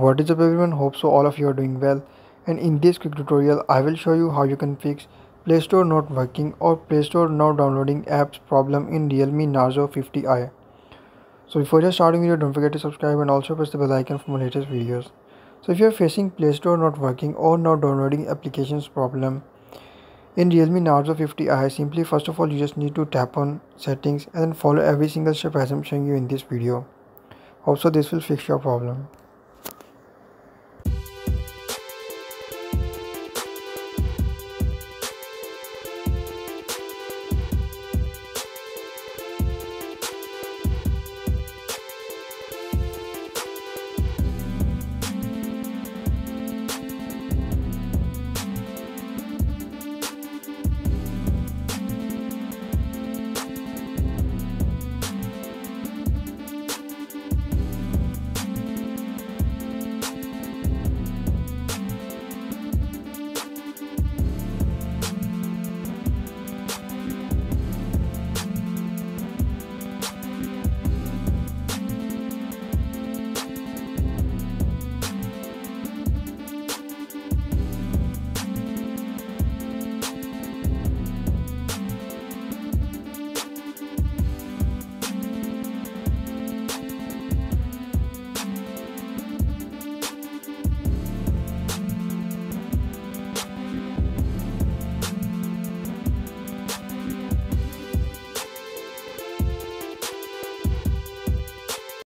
What is up everyone hope so all of you are doing well and in this quick tutorial I will show you how you can fix Play Store not working or Play Store not downloading apps problem in Realme Narzo 50i. So before just starting video don't forget to subscribe and also press the bell icon for my latest videos. So if you are facing Play Store not working or not downloading applications problem in Realme Narzo 50i simply first of all you just need to tap on settings and follow every single step as I'm showing you in this video. Also this will fix your problem.